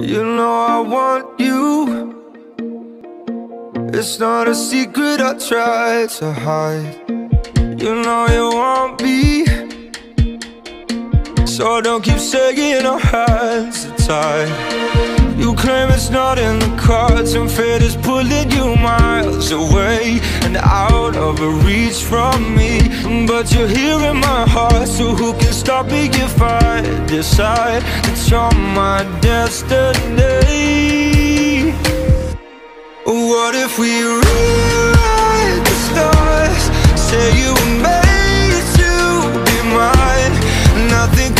You know I want you. It's not a secret I try to hide. You know you want me. So don't keep saying our hands are tied. You claim it's not in the cards. And fate is pulling you miles away. And out of reach from me But you're here in my heart So who can stop me if I decide That you're my destiny? What if we rewrite the stars? Say you were made to be mine. Nothing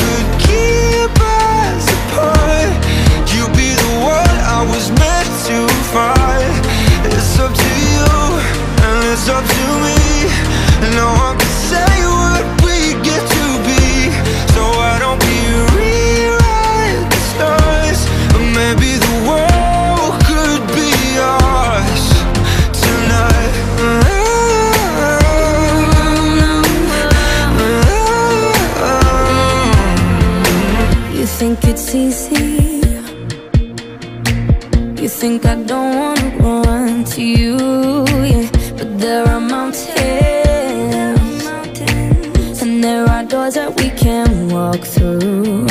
think it's easy. You think I don't wanna run to you, yeah. But there are mountains, there are doors that we can walk through.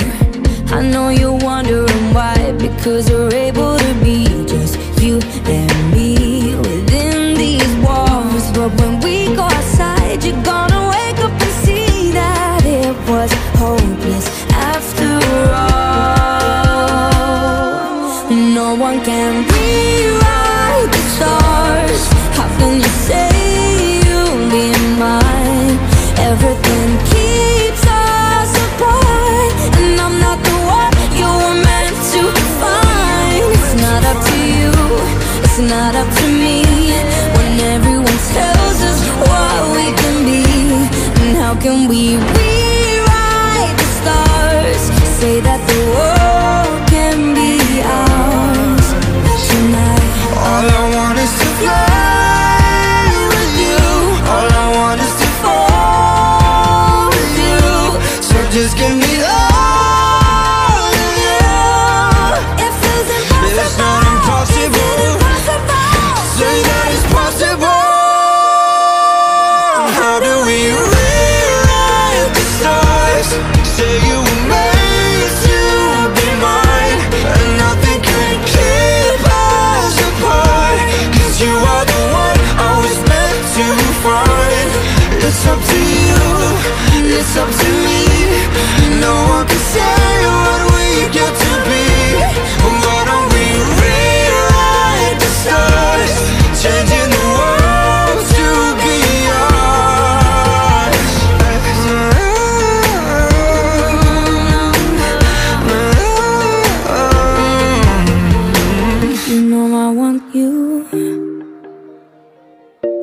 I know you're wondering why, because we're able to be just you and me within these walls. But when we go outside, you're gonna wake up and see that it was hopeless after all. No one can rewrite can we